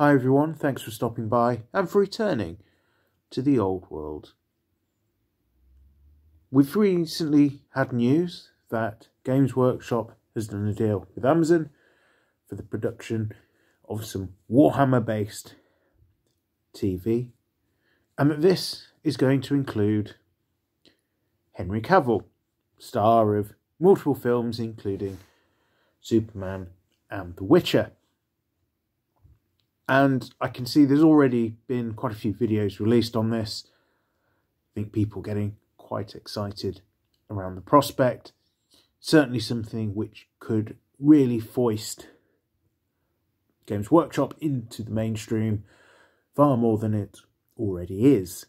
Hi everyone, thanks for stopping by and for returning to the old world. We've recently had news that Games Workshop has done a deal with Amazon for the production of some Warhammer based TV, and that this is going to include Henry Cavill, star of multiple films including Superman and The Witcher. And I can see there's already been quite a few videos released on this. I think people getting quite excited around the prospect. Certainly something which could really foist Games Workshop into the mainstream far more than it already is.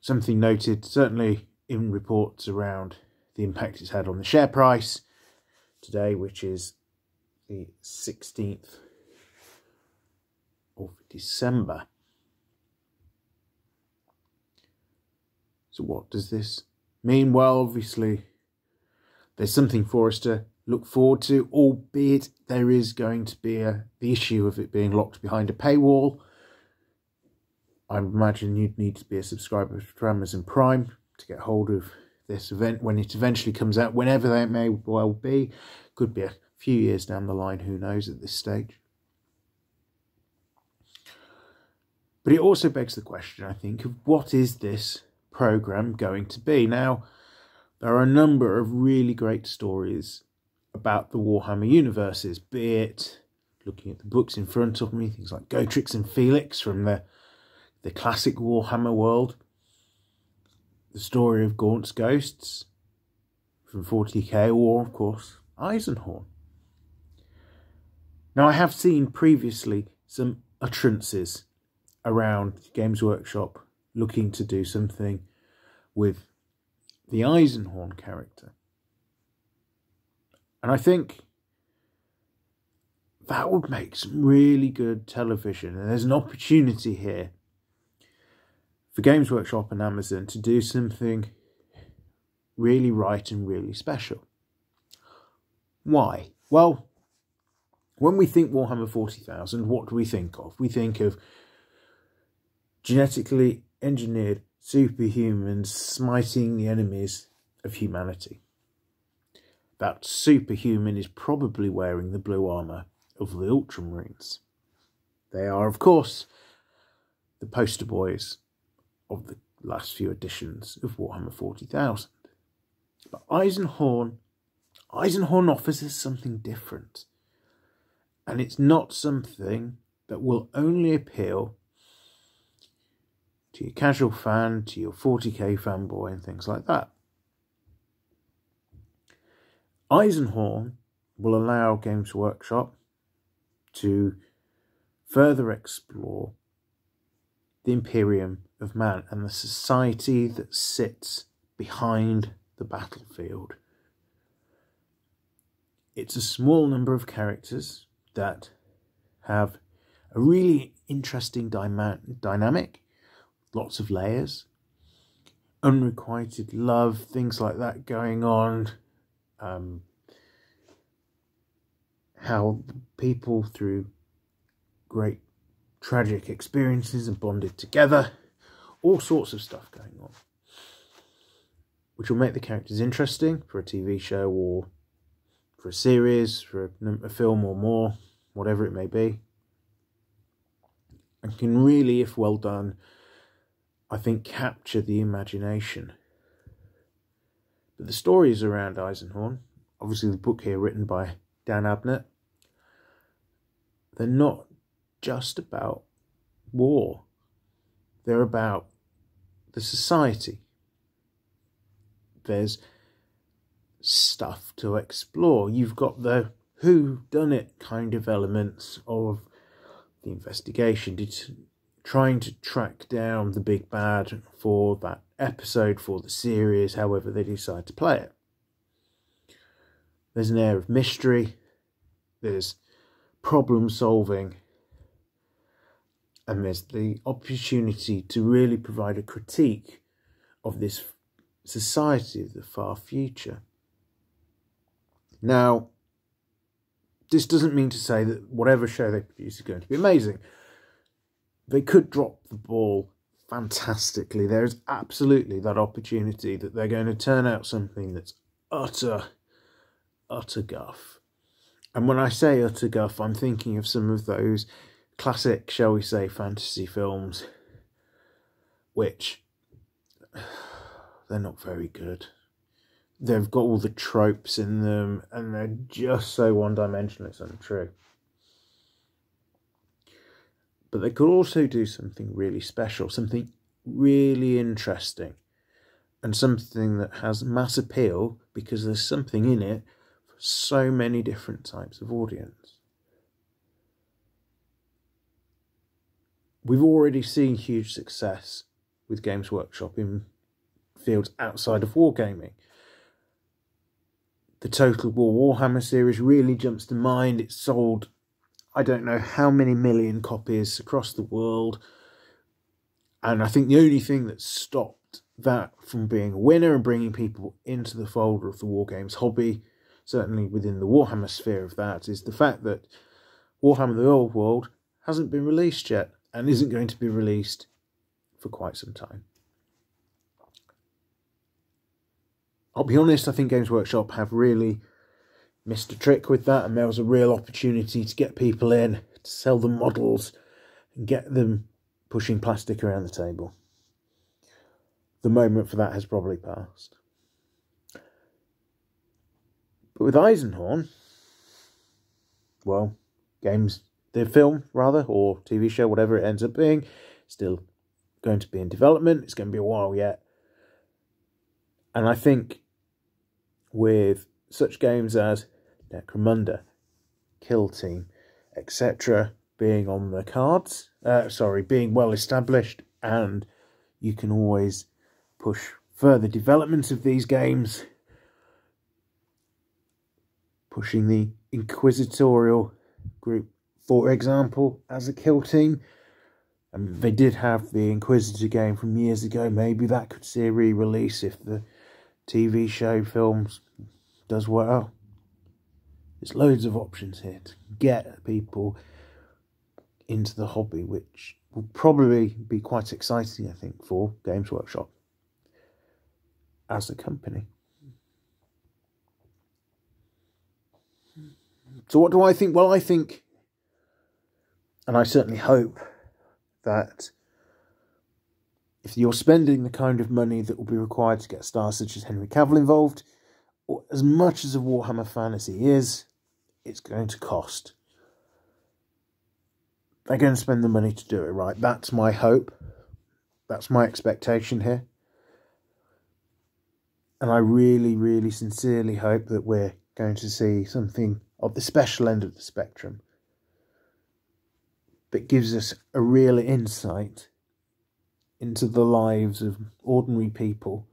Something noted certainly in reports around the impact it's had on the share price today, which is the 16th of December. So, what does this mean? Well, obviously, there's something for us to look forward to, albeit there is going to be a, the issue of it being locked behind a paywall. I imagine you'd need to be a subscriber to Amazon Prime to get hold of this event when it eventually comes out, whenever that may well be. Could be a few years down the line, who knows at this stage. But it also begs the question, I think, of what is this program going to be? Now, there are a number of really great stories about the Warhammer universes, be it looking at the books in front of me, things like Gotrek and Felix from the, the classic Warhammer world, the story of Gaunt's Ghosts from 40k, or of course, Eisenhorn. Now, I have seen previously some utterances around Games Workshop looking to do something with the Eisenhorn character. And I think that would make some really good television. And there's an opportunity here for Games Workshop and Amazon to do something really right and really special. Why? Well, when we think Warhammer 40,000, what do we think of? We think of genetically engineered superhumans smiting the enemies of humanity. That superhuman is probably wearing the blue armour of the Ultramarines. They are, of course, the poster boys of the last few editions of Warhammer 40,000. But Eisenhorn, Eisenhorn offers us something different. And it's not something that will only appeal to your casual fan, to your 40k fanboy, and things like that. Eisenhorn will allow Games Workshop to further explore the Imperium of Man and the society that sits behind the battlefield. It's a small number of characters that have a really interesting dyma- dynamic lots of layers, unrequited love, things like that going on. Um, how people through great tragic experiences are bonded together, all sorts of stuff going on, which will make the characters interesting for a TV show or for a series, for a, a film or more, whatever it may be, and can really, if well done, I think, capture the imagination. But the stories around Eisenhorn, obviously the book here written by Dan Abnett, they're not just about war. They're about the society. There's stuff to explore. You've got the who done it kind of elements of the investigation. Did trying to track down the big bad for that episode, for the series, however they decide to play it. There's an air of mystery, there's problem solving, and there's the opportunity to really provide a critique of this society of the far future. Now, this doesn't mean to say that whatever show they produce is going to be amazing. They could drop the ball fantastically. There is absolutely that opportunity that they're going to turn out something that's utter, utter guff. And when I say utter guff, I'm thinking of some of those classic, shall we say, fantasy films, which they're not very good. They've got all the tropes in them and they're just so one dimensional, it's untrue. But they could also do something really special, something really interesting, and something that has mass appeal because there's something in it for so many different types of audience. We've already seen huge success with Games Workshop in fields outside of wargaming. The Total War Warhammer series really jumps to mind. It sold, I don't know how many million copies across the world. And I think the only thing that stopped that from being a winner and bringing people into the folder of the War Games hobby, certainly within the Warhammer sphere of that, is the fact that Warhammer the Old World hasn't been released yet and isn't going to be released for quite some time. I'll be honest, I think Games Workshop have really missed a trick with that, and there was a real opportunity to get people in, to sell them models, and get them pushing plastic around the table. The moment for that has probably passed. But with Eisenhorn, well, games, the film rather, or TV show, whatever it ends up being, still going to be in development. It's going to be a while yet. And I think with such games as Necromunda, Kill Team, etc., being on the cards, uh, sorry, being well established, and you can always push further development of these games, pushing the Inquisitorial group, for example, as a kill team. And they did have the Inquisitor game from years ago. Maybe that could see a re-release if the TV show, films does well. There's loads of options here to get people into the hobby, which will probably be quite exciting, I think, for Games Workshop as a company. So, what do I think? Well, I think, and I certainly hope, that if you're spending the kind of money that will be required to get stars such as Henry Cavill involved, as much as a Warhammer fantasy is, it's going to cost. They're going to spend the money to do it right. That's my hope. That's my expectation here. And I really, really sincerely hope that we're going to see something of the special end of the spectrum that gives us a real insight into the lives of ordinary people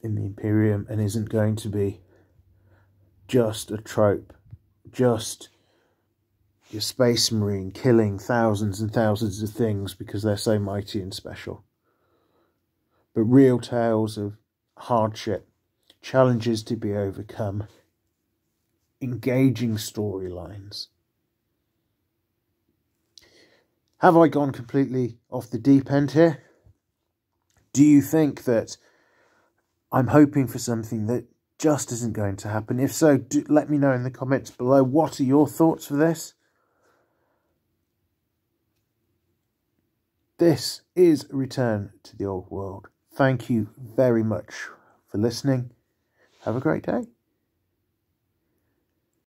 in the Imperium and isn't going to be just a trope, just your space marine killing thousands and thousands of things because they're so mighty and special. But real tales of hardship, challenges to be overcome, engaging storylines. Have I gone completely off the deep end here? Do you think that I'm hoping for something that just isn't going to happen? If so, do, let me know in the comments below. What are your thoughts for this? This is Return to the Old World. Thank you very much for listening. Have a great day.